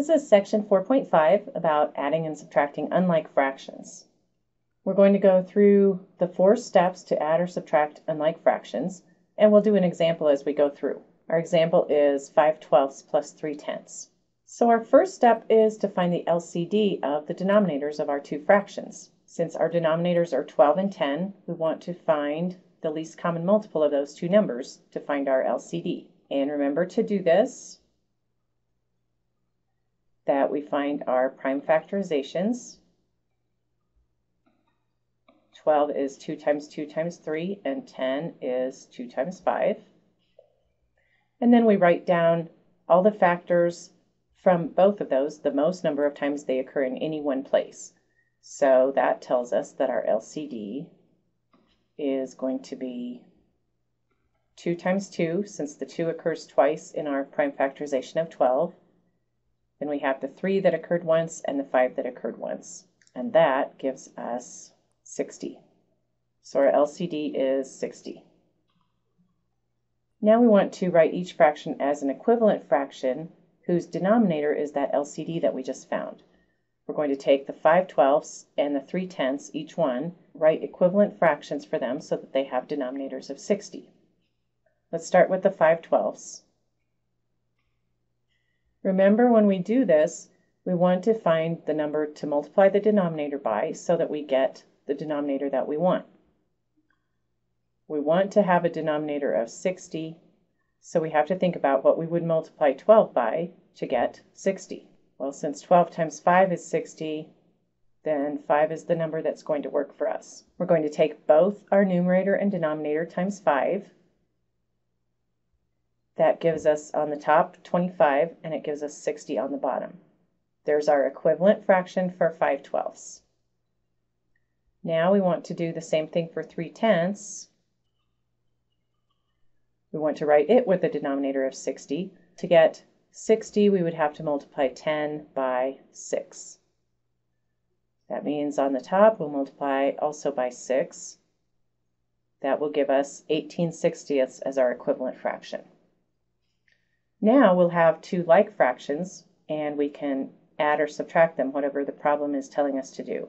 This is section 4.5 about adding and subtracting unlike fractions. We're going to go through the four steps to add or subtract unlike fractions, and we'll do an example as we go through. Our example is 5 twelfths plus 3 tenths. So our first step is to find the LCD of the denominators of our two fractions. Since our denominators are 12 and 10, we want to find the least common multiple of those two numbers to find our LCD. And remember to do this, that we find our prime factorizations. 12 is 2 times 2 times 3, and 10 is 2 times 5. And then we write down all the factors from both of those, the most number of times they occur in any one place. So that tells us that our LCD is going to be 2 times 2, since the 2 occurs twice in our prime factorization of 12. Then we have the 3 that occurred once and the 5 that occurred once. And that gives us 60. So our LCD is 60. Now we want to write each fraction as an equivalent fraction whose denominator is that LCD that we just found. We're going to take the 5 twelfths and the 3 tenths, each one, write equivalent fractions for them so that they have denominators of 60. Let's start with the 5 twelfths. Remember when we do this, we want to find the number to multiply the denominator by so that we get the denominator that we want. We want to have a denominator of 60, so we have to think about what we would multiply 12 by to get 60. Well, since 12 times 5 is 60, then 5 is the number that's going to work for us. We're going to take both our numerator and denominator times 5. That gives us on the top 25, and it gives us 60 on the bottom. There's our equivalent fraction for 5 twelfths. Now we want to do the same thing for 3 tenths. We want to write it with a denominator of 60. To get 60, we would have to multiply 10 by 6. That means on the top, we'll multiply also by 6. That will give us 18 sixtieths as our equivalent fraction. Now we'll have two like fractions, and we can add or subtract them, whatever the problem is telling us to do.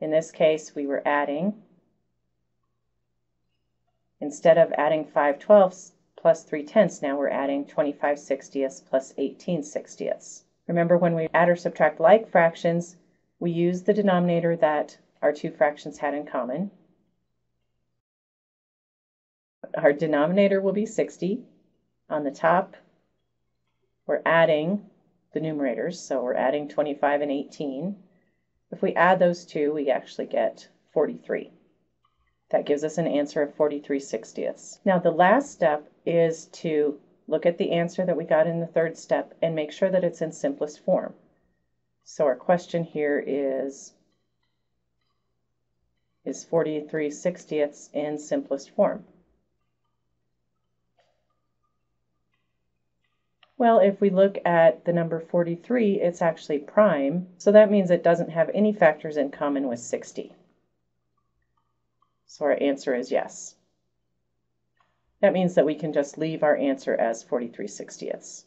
In this case, we were adding. Instead of adding 5 twelfths, plus 3 tenths, now we're adding 25 sixtieths plus 18 sixtieths. Remember when we add or subtract like fractions, we use the denominator that our two fractions had in common. Our denominator will be 60. On the top, we're adding the numerators, so we're adding 25 and 18. If we add those two, we actually get 43. That gives us an answer of 43 sixtieths. Now the last step is to look at the answer that we got in the third step and make sure that it's in simplest form. So our question here is, is 43 sixtieths in simplest form? Well, if we look at the number 43, it's actually prime, so that means it doesn't have any factors in common with 60. So our answer is yes. That means that we can just leave our answer as 43 sixtieths.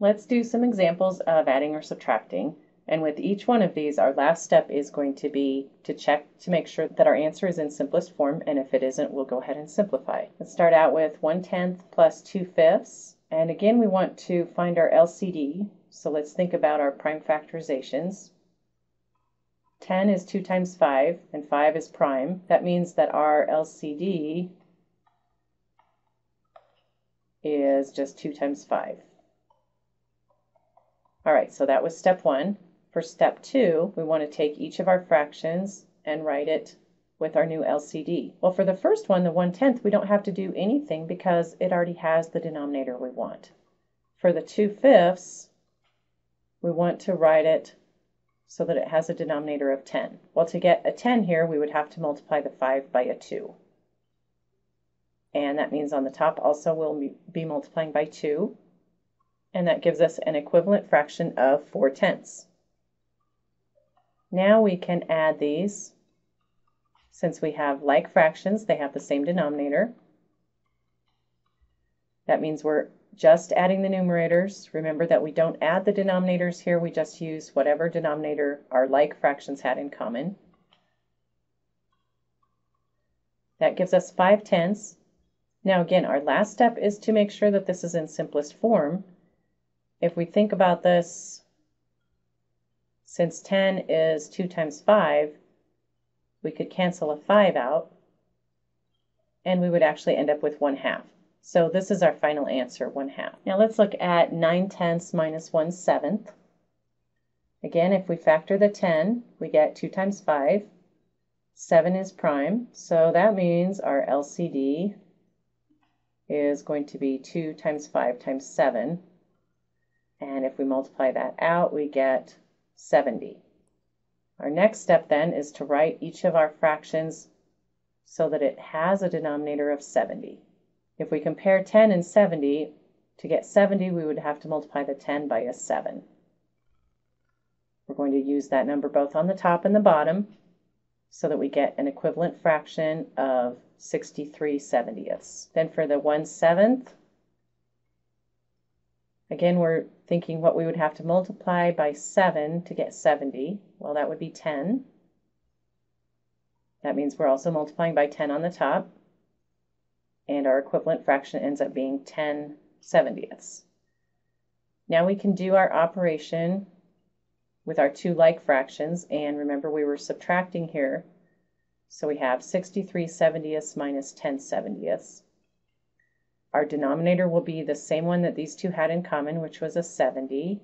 Let's do some examples of adding or subtracting. And with each one of these, our last step is going to be to check to make sure that our answer is in simplest form. And if it isn't, we'll go ahead and simplify. Let's start out with 1 tenth plus 2 fifths. And again, we want to find our LCD. So let's think about our prime factorizations. 10 is 2 times 5, and 5 is prime. That means that our LCD is just 2 times 5. All right, so that was step one. For step two, we want to take each of our fractions and write it with our new LCD. Well, for the first one, the 1 tenth, we don't have to do anything because it already has the denominator we want. For the 2 fifths, we want to write it so that it has a denominator of 10. Well, to get a 10 here, we would have to multiply the 5 by a 2. And that means on the top also we'll be multiplying by 2. And that gives us an equivalent fraction of 4 tenths. Now we can add these. Since we have like fractions, they have the same denominator. That means we're just adding the numerators. Remember that we don't add the denominators here, we just use whatever denominator our like fractions had in common. That gives us 5 tenths. Now again, our last step is to make sure that this is in simplest form. If we think about this, since 10 is 2 times 5, we could cancel a 5 out, and we would actually end up with 1 half. So this is our final answer, 1 half. Now let's look at 9 tenths minus 1 seventh. Again, if we factor the 10, we get 2 times 5. 7 is prime, so that means our LCD is going to be 2 times 5 times 7. And if we multiply that out, we get 70. Our next step then is to write each of our fractions so that it has a denominator of 70. If we compare 10 and 70, to get 70 we would have to multiply the 10 by a 7. We're going to use that number both on the top and the bottom so that we get an equivalent fraction of 63 seventieths. Then for the 1 seventh, again we're thinking what we would have to multiply by 7 to get 70. Well, that would be 10. That means we're also multiplying by 10 on the top and our equivalent fraction ends up being 10 seventieths. Now we can do our operation with our two like fractions, and remember we were subtracting here, so we have 63 seventieths minus 10 seventieths. Our denominator will be the same one that these two had in common, which was a 70.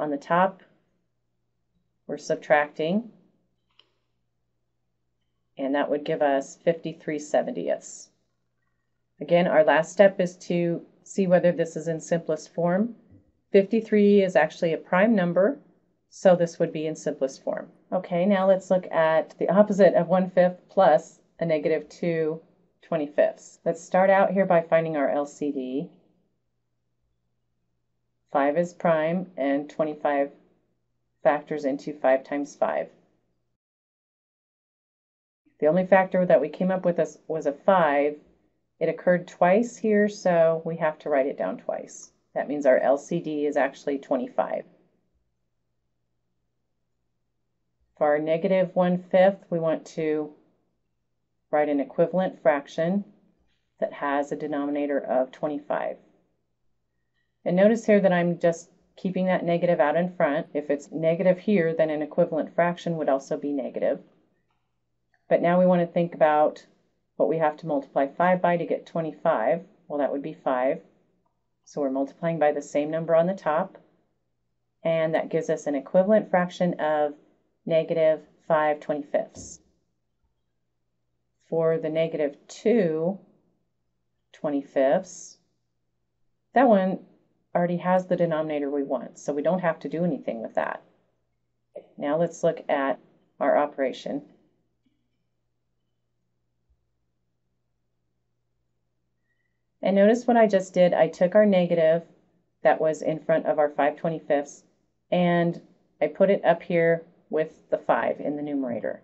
On the top, we're subtracting, and that would give us 53 seventieths. Again, our last step is to see whether this is in simplest form. 53 is actually a prime number, so this would be in simplest form. Okay, now let's look at the opposite of 1 fifth plus a negative 2 25ths. Let's start out here by finding our LCD. 5 is prime and 25 factors into 5 times 5. The only factor that we came up with was a 5, it occurred twice here, so we have to write it down twice. That means our LCD is actually 25. For our negative 1 fifth, we want to write an equivalent fraction that has a denominator of 25. And notice here that I'm just keeping that negative out in front. If it's negative here, then an equivalent fraction would also be negative. But now we want to think about what we have to multiply 5 by to get 25. Well, that would be 5. So we're multiplying by the same number on the top. And that gives us an equivalent fraction of negative 5 25ths. For the negative 2 25ths, that one already has the denominator we want, so we don't have to do anything with that. Now let's look at our operation. And notice what I just did. I took our negative that was in front of our 5 25ths and I put it up here with the 5 in the numerator.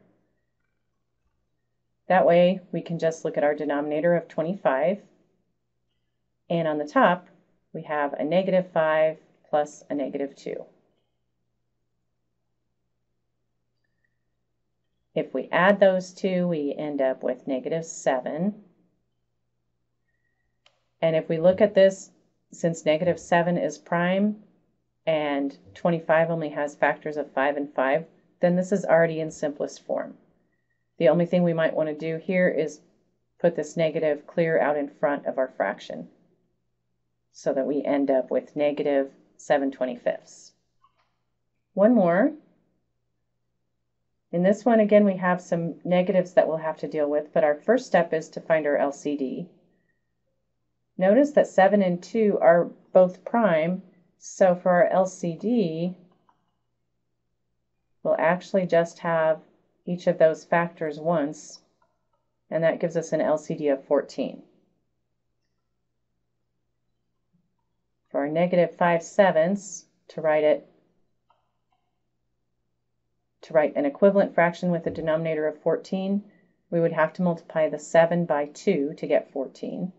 That way we can just look at our denominator of 25 and on the top we have a negative 5 plus a negative 2. If we add those two, we end up with negative 7 and if we look at this, since negative 7 is prime and 25 only has factors of 5 and 5, then this is already in simplest form. The only thing we might want to do here is put this negative clear out in front of our fraction so that we end up with negative 7 25ths. One more. In this one, again, we have some negatives that we'll have to deal with, but our first step is to find our LCD. Notice that 7 and 2 are both prime, so for our LCD, we'll actually just have each of those factors once, and that gives us an LCD of 14. For our negative 5 sevenths, to write it, to write an equivalent fraction with a denominator of 14, we would have to multiply the 7 by 2 to get 14.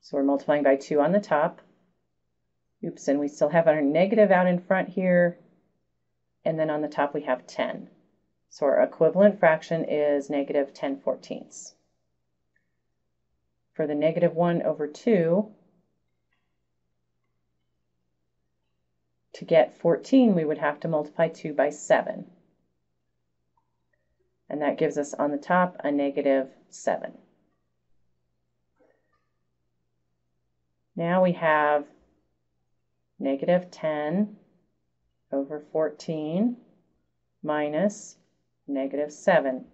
So we're multiplying by 2 on the top. Oops, and we still have our negative out in front here. And then on the top we have 10. So our equivalent fraction is negative 10 fourteenths. For the negative 1 over 2, to get 14, we would have to multiply 2 by 7. And that gives us on the top a negative 7. Now we have negative 10 over 14 minus negative 7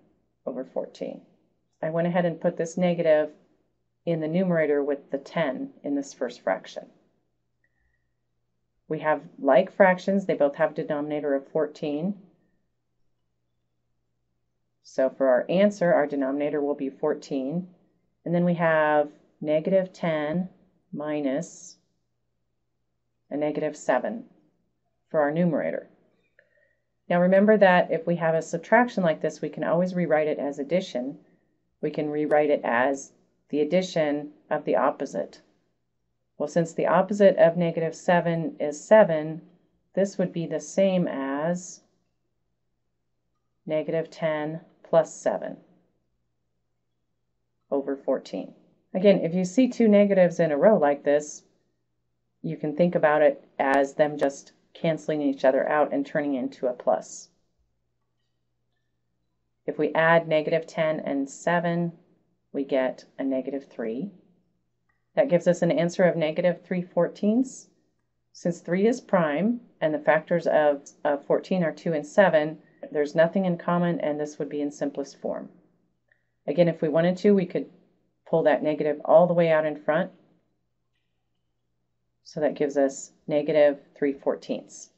over 14. I went ahead and put this negative in the numerator with the 10 in this first fraction. We have like fractions, they both have a denominator of 14. So for our answer, our denominator will be 14. And then we have negative 10 minus a negative 7 for our numerator. Now remember that if we have a subtraction like this, we can always rewrite it as addition. We can rewrite it as the addition of the opposite. Well, since the opposite of negative 7 is 7, this would be the same as negative 10 plus 7 over 14. Again, if you see two negatives in a row like this, you can think about it as them just canceling each other out and turning into a plus. If we add negative 10 and 7, we get a negative 3. That gives us an answer of negative 3 fourteenths. Since 3 is prime and the factors of, of 14 are 2 and 7, there's nothing in common and this would be in simplest form. Again, if we wanted to, we could pull that negative all the way out in front. So that gives us negative 3 fourteenths.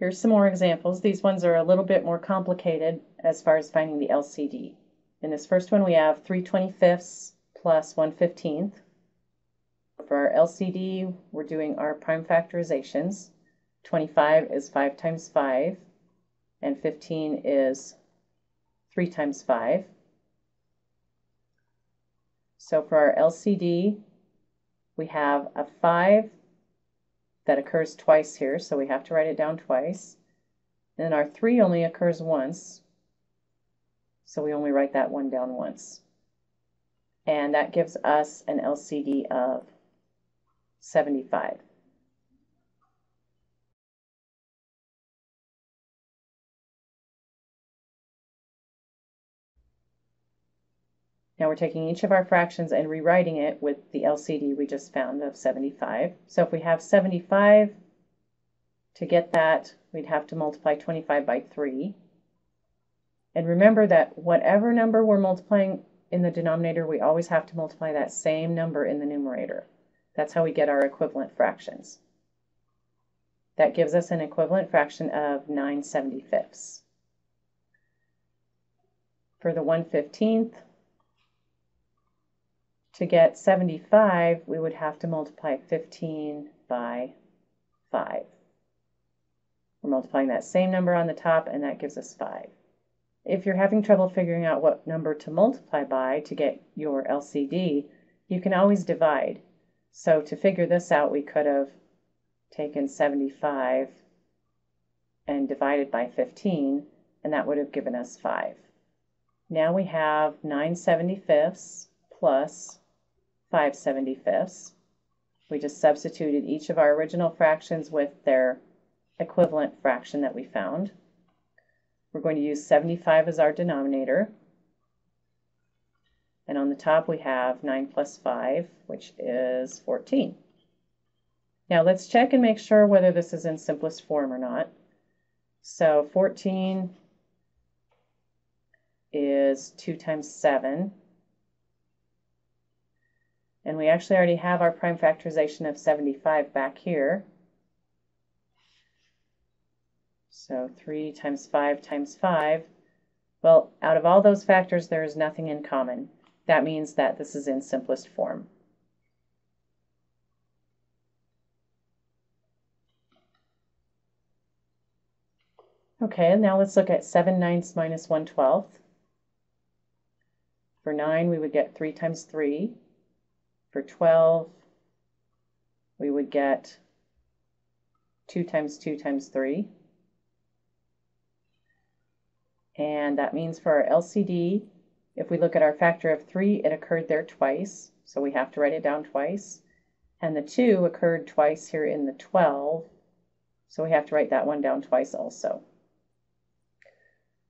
Here's some more examples. These ones are a little bit more complicated as far as finding the LCD. In this first one, we have 3 25ths plus 1 15th. For our LCD, we're doing our prime factorizations. 25 is 5 times 5, and 15 is 3 times 5. So for our LCD, we have a 5 that occurs twice here, so we have to write it down twice. Then our 3 only occurs once, so we only write that one down once. And that gives us an LCD of 75. Now we're taking each of our fractions and rewriting it with the LCD we just found of 75. So if we have 75, to get that, we'd have to multiply 25 by 3. And remember that whatever number we're multiplying in the denominator, we always have to multiply that same number in the numerator. That's how we get our equivalent fractions. That gives us an equivalent fraction of 9 75ths. For the 1 15th, to get 75, we would have to multiply 15 by 5. We're multiplying that same number on the top, and that gives us 5. If you're having trouble figuring out what number to multiply by to get your LCD, you can always divide. So to figure this out, we could have taken 75 and divided by 15, and that would have given us 5. Now we have 9 75ths plus 5 75ths. We just substituted each of our original fractions with their equivalent fraction that we found. We're going to use 75 as our denominator. And on the top we have 9 plus 5, which is 14. Now let's check and make sure whether this is in simplest form or not. So 14 is 2 times 7, and we actually already have our prime factorization of 75 back here. So 3 times 5 times 5. Well, out of all those factors, there is nothing in common. That means that this is in simplest form. Okay, now let's look at 7 ninths minus 1 12th. For 9, we would get 3 times 3 for 12, we would get 2 times 2 times 3. And that means for our LCD, if we look at our factor of 3, it occurred there twice, so we have to write it down twice. And the 2 occurred twice here in the 12, so we have to write that one down twice also.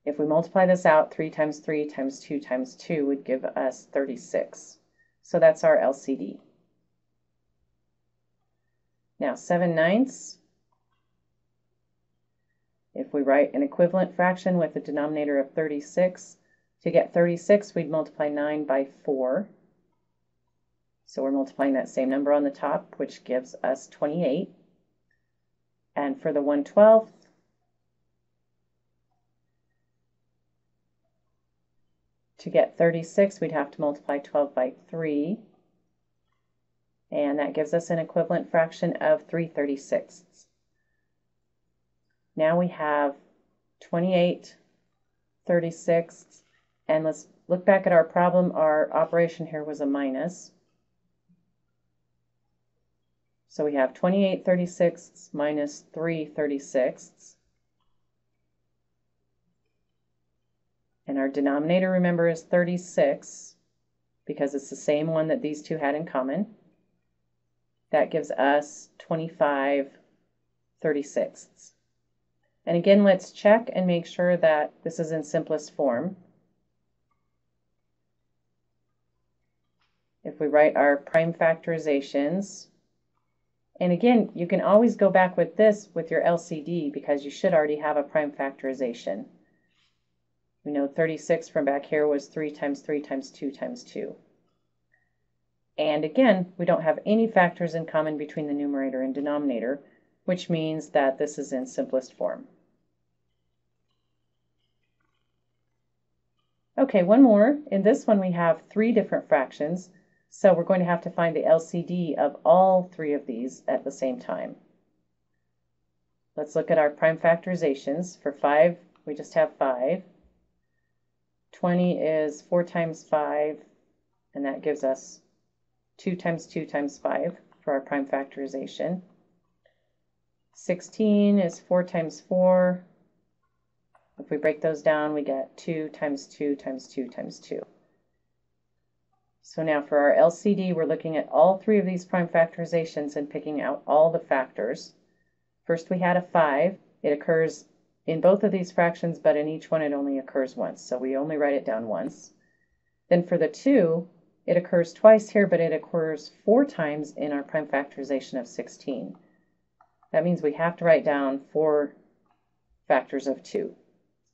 If we multiply this out, 3 times 3 times 2 times 2 would give us 36. So that's our LCD. Now 7 ninths, if we write an equivalent fraction with a denominator of 36, to get 36 we'd multiply 9 by 4. So we're multiplying that same number on the top, which gives us 28. And for the 1 To get 36, we'd have to multiply 12 by 3, and that gives us an equivalent fraction of 3 36ths. Now we have 28 36ths, and let's look back at our problem. Our operation here was a minus. So we have 28 36ths minus 3 36ths. And our denominator, remember, is 36 because it's the same one that these two had in common. That gives us 25 36ths. And again, let's check and make sure that this is in simplest form. If we write our prime factorizations, and again, you can always go back with this with your LCD because you should already have a prime factorization. We know 36 from back here was 3 times 3 times 2 times 2. And again, we don't have any factors in common between the numerator and denominator, which means that this is in simplest form. Okay, one more. In this one, we have three different fractions, so we're going to have to find the LCD of all three of these at the same time. Let's look at our prime factorizations. For 5, we just have 5. 20 is 4 times 5, and that gives us 2 times 2 times 5 for our prime factorization. 16 is 4 times 4. If we break those down, we get 2 times 2 times 2 times 2. So now for our LCD, we're looking at all three of these prime factorizations and picking out all the factors. First we had a 5. It occurs in both of these fractions, but in each one it only occurs once, so we only write it down once. Then for the 2, it occurs twice here, but it occurs four times in our prime factorization of 16. That means we have to write down four factors of 2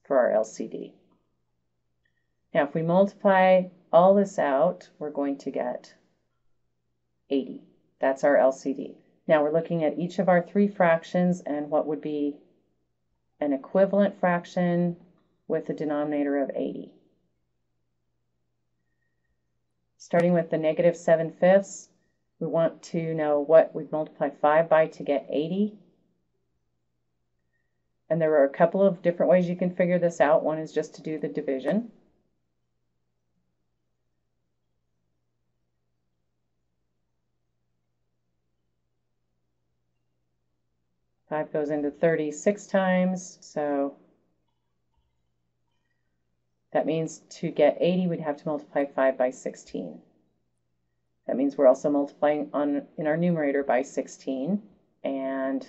for our LCD. Now if we multiply all this out, we're going to get 80. That's our LCD. Now we're looking at each of our three fractions and what would be an equivalent fraction with a denominator of 80. Starting with the negative 7 fifths, we want to know what we'd multiply 5 by to get 80. And there are a couple of different ways you can figure this out. One is just to do the division. Goes into 36 times, so that means to get 80, we'd have to multiply 5 by 16. That means we're also multiplying on in our numerator by 16, and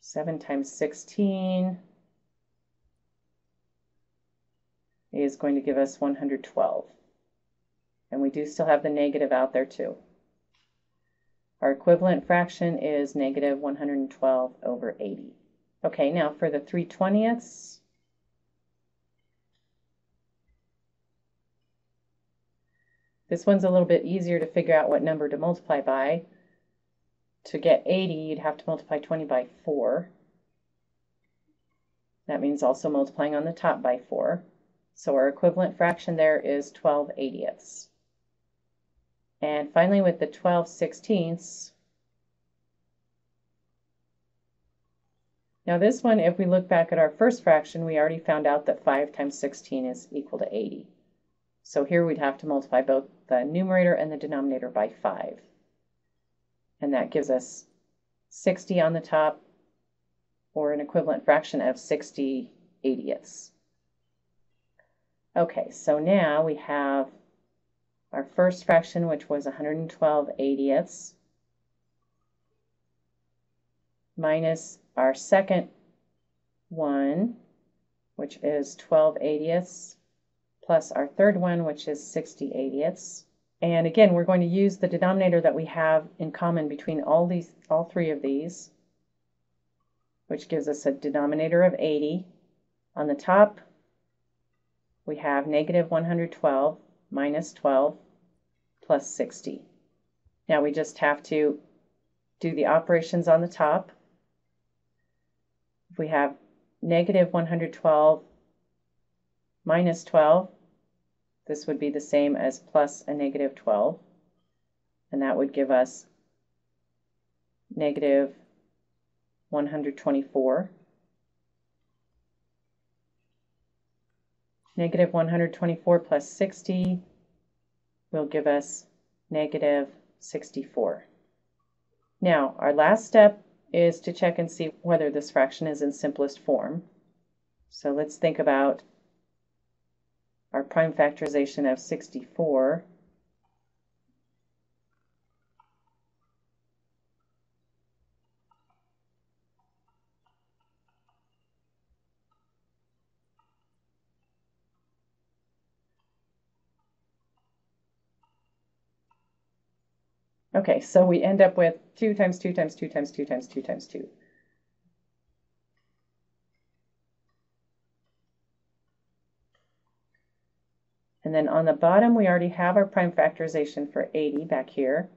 7 times 16 is going to give us 112. And we do still have the negative out there too. Our equivalent fraction is negative 112 over 80. Okay, now for the 3 twentieths, this one's a little bit easier to figure out what number to multiply by. To get 80, you'd have to multiply 20 by 4. That means also multiplying on the top by 4. So our equivalent fraction there is 12 eightieths. And finally, with the 12 sixteenths, now this one, if we look back at our first fraction, we already found out that 5 times 16 is equal to 80. So here we'd have to multiply both the numerator and the denominator by 5. And that gives us 60 on the top, or an equivalent fraction of 60 eightieths. Okay, so now we have our first fraction, which was 112 eightieths, minus our second one, which is 12 eightieths, plus our third one, which is 60 eightieths. And again, we're going to use the denominator that we have in common between all these, all three of these, which gives us a denominator of 80. On the top, we have negative 112 minus 12 plus 60. Now we just have to do the operations on the top. If we have negative 112 minus 12, this would be the same as plus a negative 12, and that would give us negative 124. Negative 124 plus 60 will give us negative 64. Now, our last step is to check and see whether this fraction is in simplest form. So let's think about our prime factorization of 64. Okay, so we end up with 2 times 2 times 2 times 2 times 2 times 2. And then on the bottom, we already have our prime factorization for 80 back here.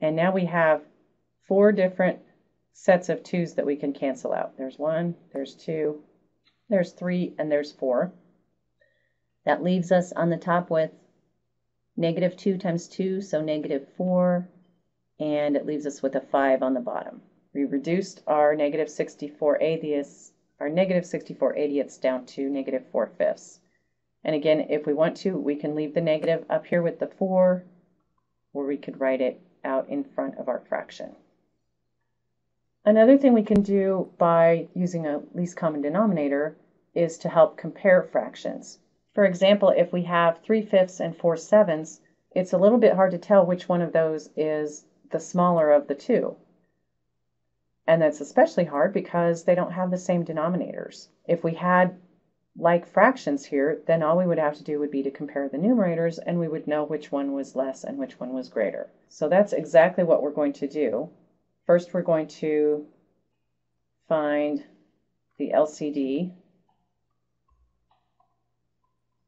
And now we have four different sets of 2's that we can cancel out. There's 1, there's 2, there's 3, and there's 4. That leaves us on the top with negative 2 times 2, so negative 4, and it leaves us with a 5 on the bottom. We reduced our negative 64 eighths our negative 64 eightieths down to negative 4 fifths. And again, if we want to, we can leave the negative up here with the 4, or we could write it out in front of our fraction. Another thing we can do by using a least common denominator is to help compare fractions. For example, if we have 3 fifths and 4 sevenths, it's a little bit hard to tell which one of those is the smaller of the two. And that's especially hard because they don't have the same denominators. If we had like fractions here, then all we would have to do would be to compare the numerators and we would know which one was less and which one was greater. So that's exactly what we're going to do. First, we're going to find the LCD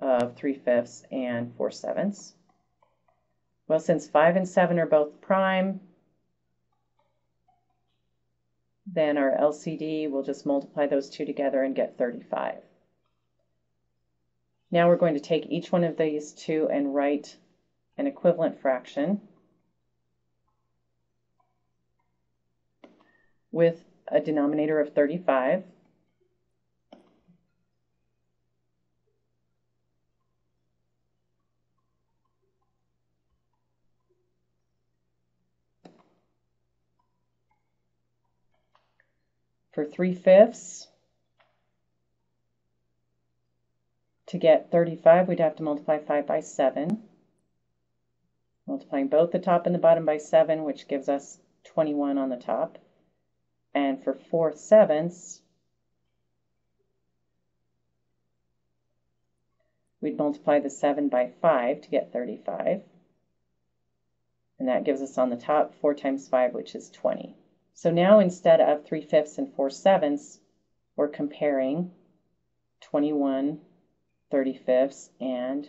of 3 fifths and 4 sevenths. Well, since 5 and 7 are both prime, then our LCD, will just multiply those two together and get 35. Now we're going to take each one of these two and write an equivalent fraction with a denominator of 35. For 3 fifths. To get 35, we'd have to multiply 5 by 7. Multiplying both the top and the bottom by 7, which gives us 21 on the top. And for 4 sevenths, we'd multiply the 7 by 5 to get 35. And that gives us on the top 4 times 5, which is 20. So now instead of 3 fifths and 4 sevenths, we're comparing 21 35ths and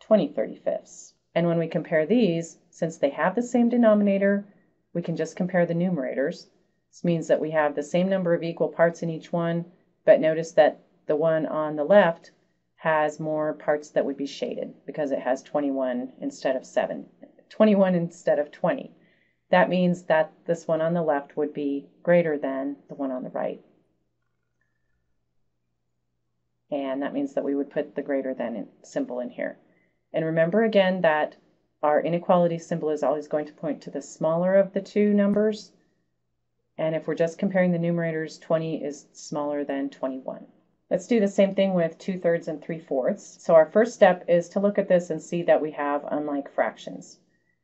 20 35ths. And when we compare these, since they have the same denominator, we can just compare the numerators. This means that we have the same number of equal parts in each one, but notice that the one on the left has more parts that would be shaded because it has 21 instead of 7, 21 instead of 20. That means that this one on the left would be greater than the one on the right. and that means that we would put the greater than symbol in here. And remember again that our inequality symbol is always going to point to the smaller of the two numbers, and if we're just comparing the numerators, 20 is smaller than 21. Let's do the same thing with 2 thirds and 3 fourths. So our first step is to look at this and see that we have unlike fractions.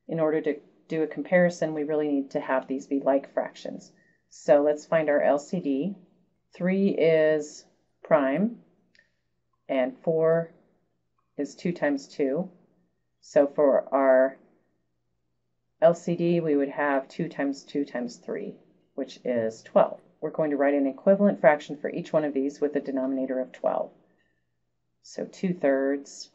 In order to do a comparison, we really need to have these be like fractions. So let's find our LCD. 3 is prime, and 4 is 2 times 2. So for our LCD, we would have 2 times 2 times 3, which is 12 we're going to write an equivalent fraction for each one of these with a denominator of 12. So 2 thirds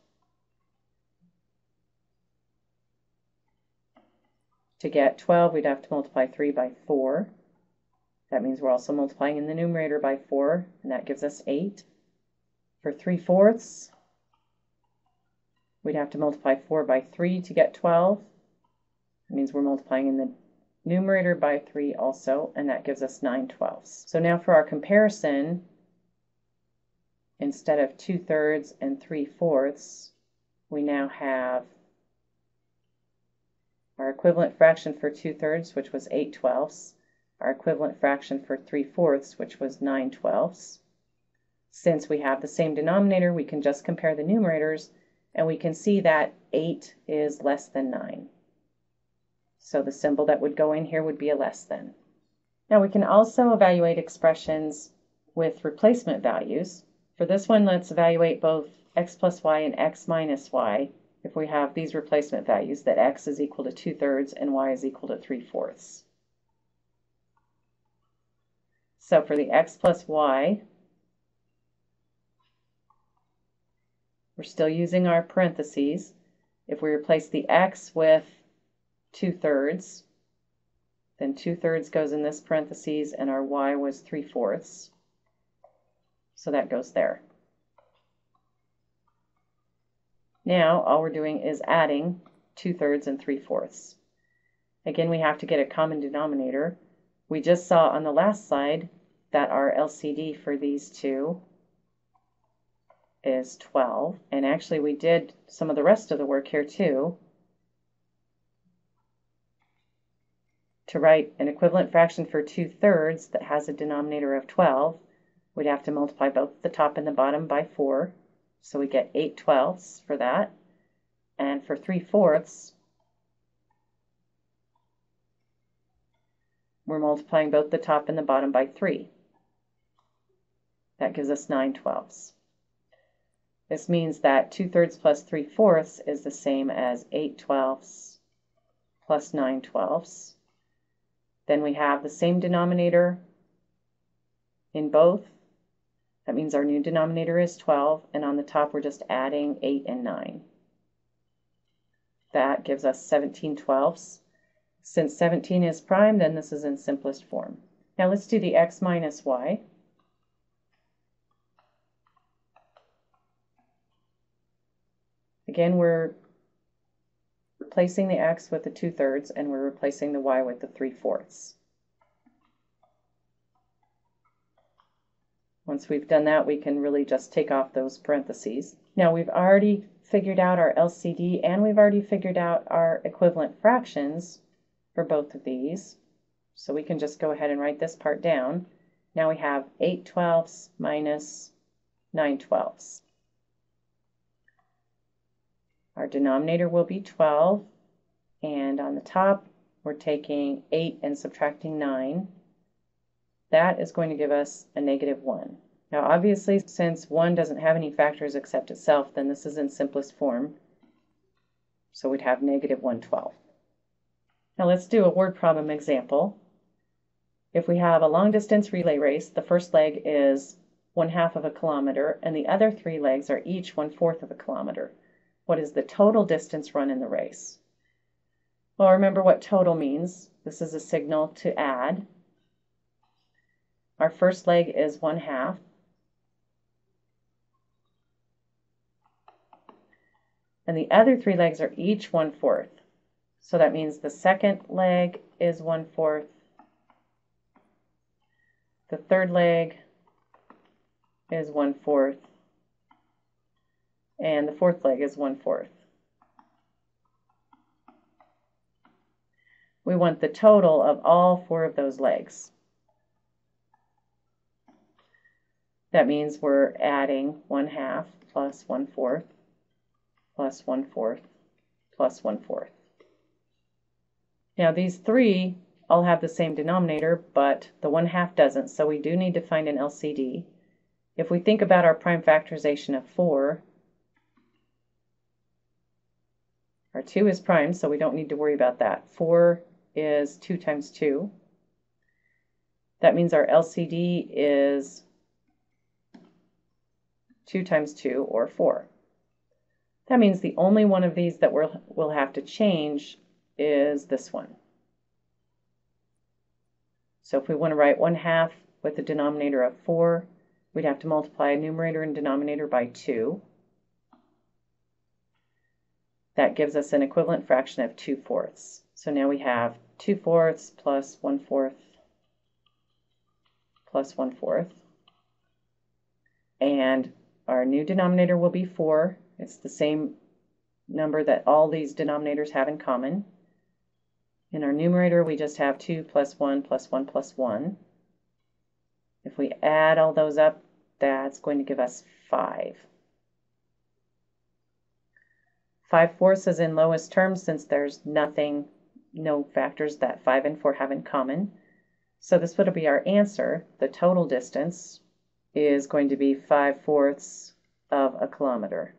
To get 12, we'd have to multiply 3 by 4. That means we're also multiplying in the numerator by 4, and that gives us 8. For 3 fourths, we'd have to multiply 4 by 3 to get 12. That means we're multiplying in the numerator by 3 also, and that gives us 9 twelfths. So now for our comparison, instead of 2 thirds and 3 fourths, we now have our equivalent fraction for 2 thirds, which was 8 twelfths, our equivalent fraction for 3 fourths, which was 9 twelfths. Since we have the same denominator, we can just compare the numerators, and we can see that 8 is less than 9. So the symbol that would go in here would be a less than. Now we can also evaluate expressions with replacement values. For this one, let's evaluate both x plus y and x minus y if we have these replacement values that x is equal to 2 thirds and y is equal to 3 fourths. So for the x plus y, we're still using our parentheses. If we replace the x with 2 thirds. Then 2 thirds goes in this parentheses and our y was 3 fourths. So that goes there. Now all we're doing is adding 2 thirds and 3 fourths. Again, we have to get a common denominator. We just saw on the last slide that our LCD for these two is 12. And actually we did some of the rest of the work here too. To write an equivalent fraction for 2 thirds that has a denominator of 12, we'd have to multiply both the top and the bottom by 4. So we get 8 twelfths for that. And for 3 fourths, we're multiplying both the top and the bottom by 3. That gives us 9 twelfths. This means that 2 thirds plus 3 fourths is the same as 8 twelfths plus 9 twelfths. Then we have the same denominator in both. That means our new denominator is 12, and on the top we're just adding 8 and 9. That gives us 17 twelfths. Since 17 is prime, then this is in simplest form. Now let's do the x minus y. Again, we're replacing the x with the 2 thirds, and we're replacing the y with the 3 fourths. Once we've done that, we can really just take off those parentheses. Now we've already figured out our LCD and we've already figured out our equivalent fractions for both of these. So we can just go ahead and write this part down. Now we have 8 twelfths minus 9 twelfths. Our denominator will be 12, and on the top, we're taking 8 and subtracting 9. That is going to give us a negative 1. Now, obviously, since 1 doesn't have any factors except itself, then this is in simplest form. So we'd have negative 1 12. Now let's do a word problem example. If we have a long distance relay race, the first leg is one half of a kilometer, and the other three legs are each one fourth of a kilometer. What is the total distance run in the race? Well, remember what total means. This is a signal to add. Our first leg is one half. And the other three legs are each one fourth. So that means the second leg is one fourth. The third leg is one fourth. and the fourth leg is 1 fourth. We want the total of all four of those legs. That means we're adding 1 half plus 1 fourth plus 1 fourth plus 1 fourth. Now these three all have the same denominator, but the 1 half doesn't, so we do need to find an LCD. If we think about our prime factorization of 4, our 2 is prime, so we don't need to worry about that. 4 is 2 times 2. That means our LCD is 2 times 2, or 4. That means the only one of these that we'll, we'll have to change is this one. So if we want to write 1 half with a denominator of 4, we'd have to multiply numerator and denominator by 2. That gives us an equivalent fraction of 2 fourths. So now we have 2 fourths plus 1 fourth plus 1 fourth. And our new denominator will be 4. It's the same number that all these denominators have in common. In our numerator, we just have 2 plus 1 plus 1 plus 1. If we add all those up, that's going to give us 5. 5 fourths is in lowest terms since there's nothing, no factors that 5 and 4 have in common. So this would be our answer. The total distance is going to be 5 fourths of a kilometer.